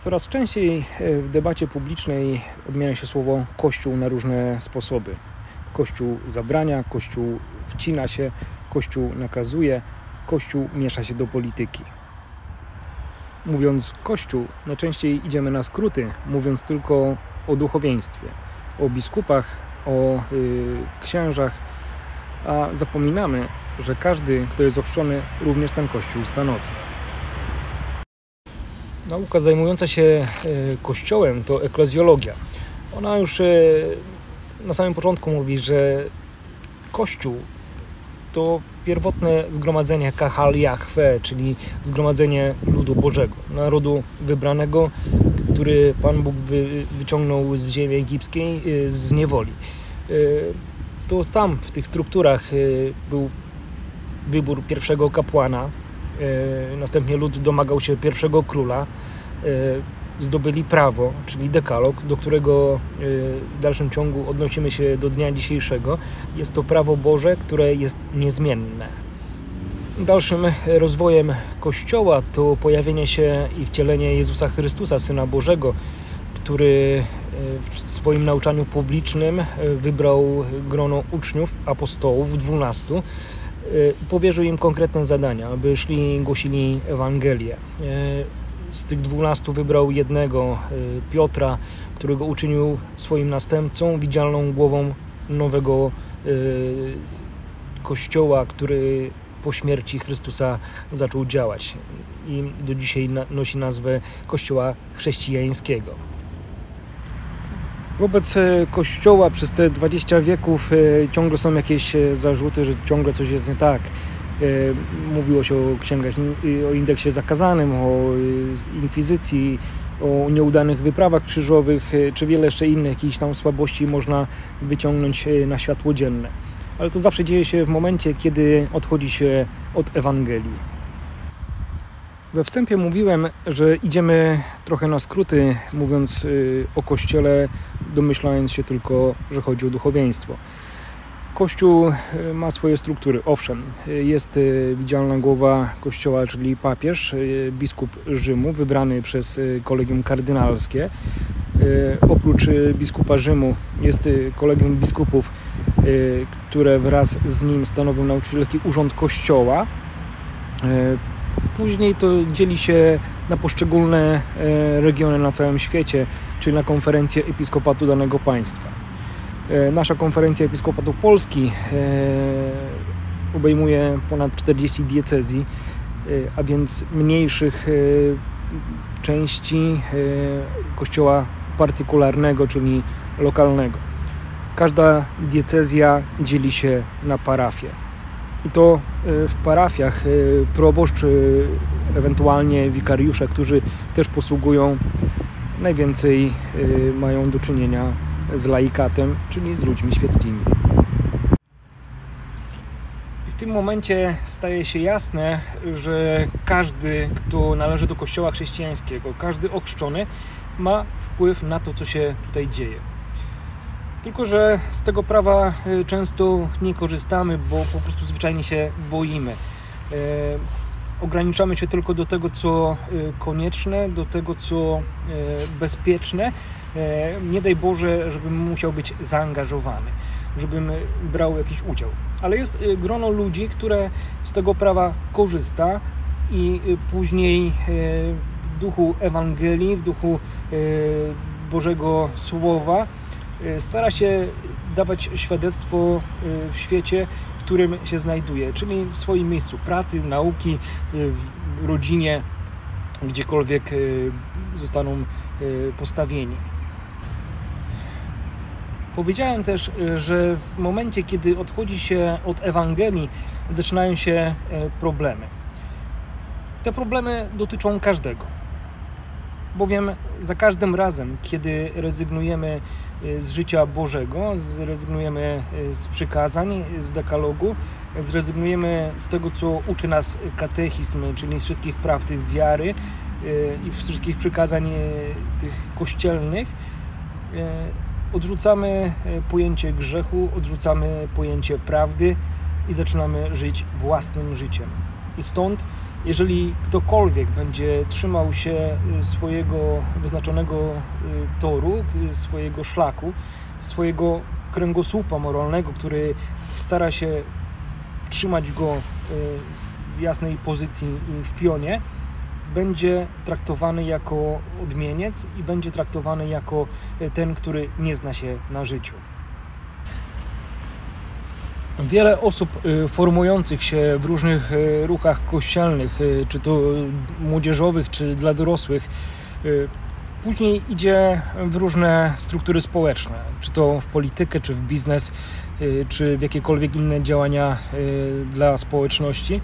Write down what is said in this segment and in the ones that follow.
Coraz częściej w debacie publicznej odmienia się słowo Kościół na różne sposoby. Kościół zabrania, Kościół wcina się, Kościół nakazuje, Kościół miesza się do polityki. Mówiąc Kościół, najczęściej idziemy na skróty, mówiąc tylko o duchowieństwie, o biskupach, o y, księżach, a zapominamy, że każdy, kto jest ochrzczony, również ten Kościół stanowi. Nauka zajmująca się y, Kościołem to eklezjologia. Ona już y, na samym początku mówi, że Kościół to pierwotne zgromadzenie Kahal Jahwe, czyli zgromadzenie ludu Bożego, narodu wybranego, który Pan Bóg wy, wyciągnął z ziemi egipskiej, y, z niewoli. To tam, w tych strukturach był wybór pierwszego kapłana, następnie lud domagał się pierwszego króla, zdobyli prawo, czyli dekalog, do którego y, w dalszym ciągu odnosimy się do dnia dzisiejszego. Jest to prawo Boże, które jest niezmienne. Dalszym rozwojem Kościoła to pojawienie się i wcielenie Jezusa Chrystusa, Syna Bożego, który w swoim nauczaniu publicznym wybrał grono uczniów, apostołów, dwunastu, powierzył im konkretne zadania, aby szli głosili Ewangelię. Z tych dwunastu wybrał jednego, y, Piotra, którego uczynił swoim następcą, widzialną głową nowego y, kościoła, który po śmierci Chrystusa zaczął działać i do dzisiaj nosi nazwę Kościoła Chrześcijańskiego. Wobec y, Kościoła przez te 20 wieków ciągle są jakieś zarzuty, że ciągle coś jest nie tak. E, mówiło się o księgach, o indeksie zakazanym, o inkwizycji, o nieudanych wyprawach krzyżowych, e, czy wiele jeszcze innych jakichś tam słabości można wyciągnąć e, na światło dzienne. Ale to zawsze dzieje się w momencie, kiedy odchodzi się od Ewangelii. We wstępie mówiłem, że idziemy trochę na skróty, mówiąc o Kościele, domyślając się tylko, że chodzi o duchowieństwo. Kościół e, ma swoje struktury, owszem. E, jest widzialna głowa kościoła, czyli papież, biskup Rzymu, wybrany przez kolegium kardynalskie. Oprócz biskupa Rzymu jest kolegium biskupów, które wraz z nim stanowią nauczycielski urząd kościoła. Później to dzieli się na poszczególne regiony na całym świecie, czyli na konferencję episkopatu danego państwa. E, nasza konferencja Episkopatu Polski e, obejmuje ponad 40 diecezji, e, a więc mniejszych części kościoła partykularnego, czyli lokalnego. Każda diecezja dzieli się na parafie. I to w parafiach proboszcz, ewentualnie wikariusze, którzy też posługują, najwięcej mają do czynienia z laikatem, czyli z ludźmi świeckimi. I w tym momencie staje się jasne, że każdy, kto należy do kościoła chrześcijańskiego, każdy ochrzczony ma wpływ na to, co się tutaj dzieje. Tylko, że z tego prawa y, często nie korzystamy, bo po prostu zwyczajnie się boimy. Y, ograniczamy się tylko do tego, co y, konieczne, do tego, co bezpieczne nie daj Boże, żebym musiał być zaangażowany, żebym brał jakiś udział. Ale jest grono ludzi, które z tego prawa korzysta i później w duchu Ewangelii, w duchu Bożego Słowa stara się dawać świadectwo w świecie, w którym się znajduje, czyli w swoim miejscu pracy, nauki, w rodzinie, gdziekolwiek zostaną postawieni. Powiedziałem też, y, że w momencie, kiedy odchodzi się od Ewangelii, zaczynają się y, problemy. Te problemy dotyczą każdego. Bowiem za każdym razem, kiedy rezygnujemy y, z życia Bożego, zrezygnujemy z przykazań, z dekalogu, zrezygnujemy z tego, co uczy nas katechizm, czyli z wszystkich praw tych wiary i wszystkich przykazań tych kościelnych, odrzucamy pojęcie grzechu, odrzucamy pojęcie prawdy i zaczynamy żyć własnym życiem. I stąd, jeżeli ktokolwiek będzie trzymał się swojego wyznaczonego toru, swojego szlaku, swojego kręgosłupa moralnego, który stara się trzymać go w jasnej pozycji w pionie, będzie traktowany jako odmieniec i będzie traktowany jako ten, który nie zna się na życiu. Wiele osób y, formujących się w różnych y, ruchach kościelnych, y, czy to młodzieżowych, czy dla dorosłych, później idzie w różne struktury społeczne, czy to w politykę, czy w biznes, czy w jakiekolwiek inne działania dla społeczności.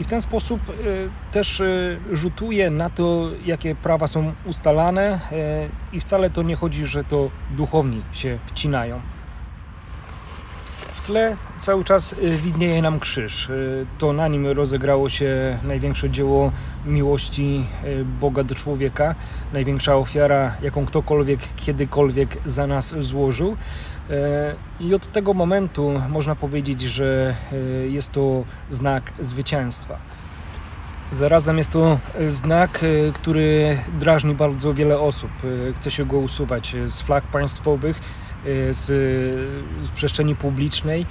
I w ten sposób też rzutuje na to, jakie prawa są ustalane, i wcale to nie chodzi, że to duchowni się wcinają tle cały czas y, widnieje nam krzyż. Y, to na nim rozegrało się największe dzieło miłości y, Boga do człowieka, największa ofiara, jaką ktokolwiek kiedykolwiek za nas złożył. I od tego momentu można powiedzieć, że jest to znak zwycięstwa. Zarazem jest to znak, który drażni bardzo wiele osób. Chce się go usuwać z flag państwowych, z, z przestrzeni publicznej,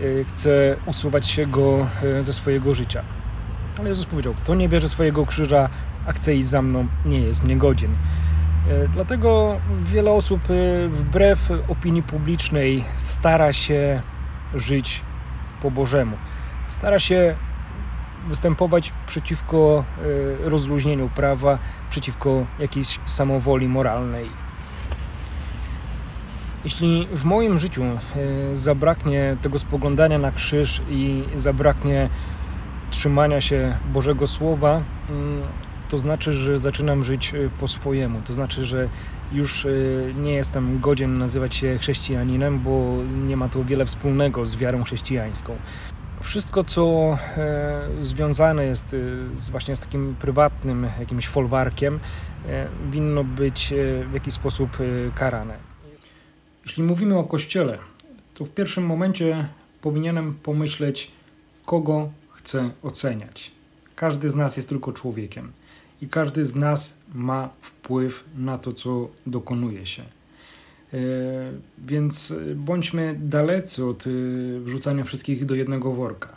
y, chce usuwać się go y, ze swojego życia. Ale Jezus powiedział, kto nie bierze swojego krzyża, a chce iść za mną, nie jest mnie godzien. Dlatego wiele osób wbrew opinii publicznej stara się żyć po Bożemu. Stara się występować przeciwko rozluźnieniu prawa, przeciwko jakiejś samowoli moralnej. Jeśli w moim życiu e, zabraknie tego spoglądania na krzyż i zabraknie trzymania się Bożego Słowa, mm, to znaczy, że zaczynam żyć e, po swojemu. To znaczy, że już e, nie jestem godzien nazywać się chrześcijaninem, bo nie ma to wiele wspólnego z wiarą chrześcijańską. Wszystko, co związane jest właśnie z takim prywatnym jakimś folwarkiem, winno być w jakiś sposób karane. Jeśli mówimy o Kościele, to w pierwszym momencie powinienem pomyśleć, kogo chcę oceniać. Każdy z nas jest tylko człowiekiem i każdy z nas ma wpływ na to, co dokonuje się. E, więc bądźmy dalecy od e, wrzucania wszystkich do jednego worka,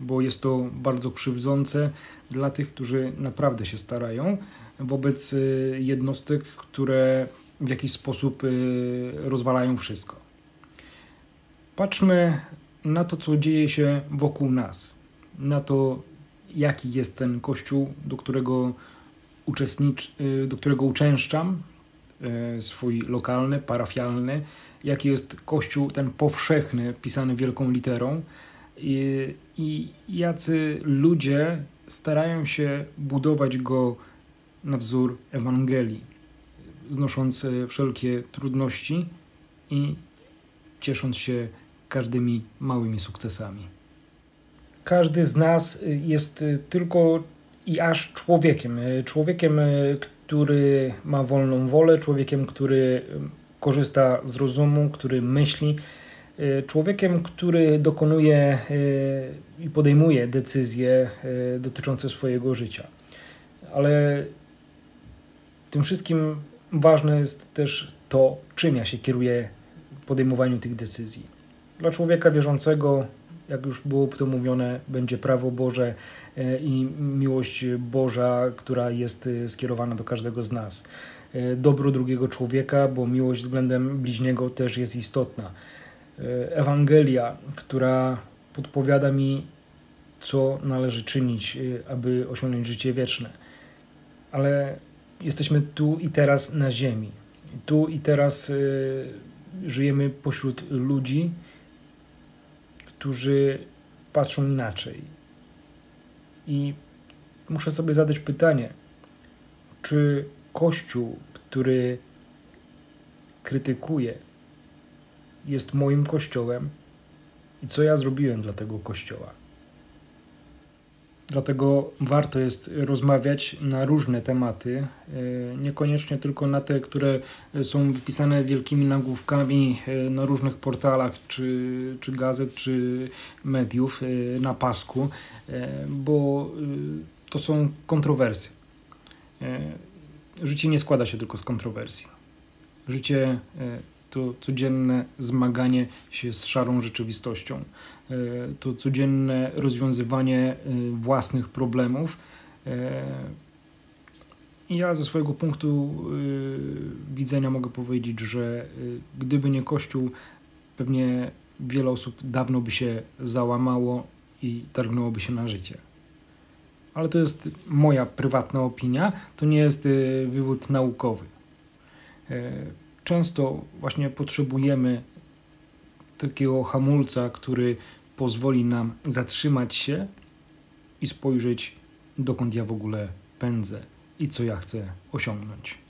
bo jest to bardzo krzywdzące dla tych, którzy naprawdę się starają, wobec e, jednostek, które w jakiś sposób y, rozwalają wszystko. Patrzmy na to, co dzieje się wokół nas, na to, jaki jest ten kościół, do którego, y, do którego uczęszczam, y, swój lokalny, parafialny, jaki jest kościół ten powszechny, pisany wielką literą. I, i jacy ludzie starają się budować go na wzór Ewangelii znosząc wszelkie trudności i ciesząc się każdymi małymi sukcesami. Każdy z nas jest tylko i aż człowiekiem. Człowiekiem, który ma wolną wolę, człowiekiem, który korzysta z rozumu, który myśli, człowiekiem, który dokonuje i podejmuje decyzje dotyczące swojego życia. Ale tym wszystkim ważne jest też to, czym ja się kieruję w podejmowaniu tych decyzji. Dla człowieka wierzącego, jak już było to mówione, będzie prawo Boże e, i miłość Boża, która jest e, skierowana do każdego z nas. E, dobro drugiego człowieka, bo miłość względem bliźniego też jest istotna. Ewangelia, która podpowiada mi, co należy czynić, aby osiągnąć życie wieczne. Ale jesteśmy tu i teraz na Ziemi. Tu i teraz y, żyjemy pośród ludzi, którzy patrzą inaczej. I muszę sobie zadać pytanie, czy Kościół, który krytykuje, jest moim Kościołem i co ja zrobiłem dla tego Kościoła? Dlatego warto jest rozmawiać na różne tematy, e, niekoniecznie tylko na te, które są wypisane wielkimi nagłówkami e, na różnych portalach, czy, czy gazet, czy mediów e, na pasku, bo to są kontrowersje. Życie nie składa się tylko z kontrowersji. Życie to codzienne zmaganie się z szarą rzeczywistością, e, to codzienne rozwiązywanie e, własnych problemów. E, ja ze swojego punktu widzenia mogę powiedzieć, że gdyby nie Kościół, pewnie wiele osób dawno by się załamało i targnęłoby się na życie. Ale to jest moja prywatna opinia, to nie jest wywód naukowy często właśnie potrzebujemy takiego hamulca, który pozwoli nam zatrzymać się i spojrzeć, dokąd ja w ogóle pędzę i co ja chcę osiągnąć.